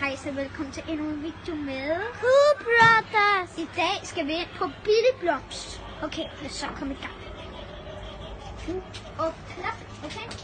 Hej, så velkommen til endnu en video med Cool Brothers. I dag skal vi ind på Billy Blomst. Okay, lad os så komme i gang. Hm, Og klap, okay?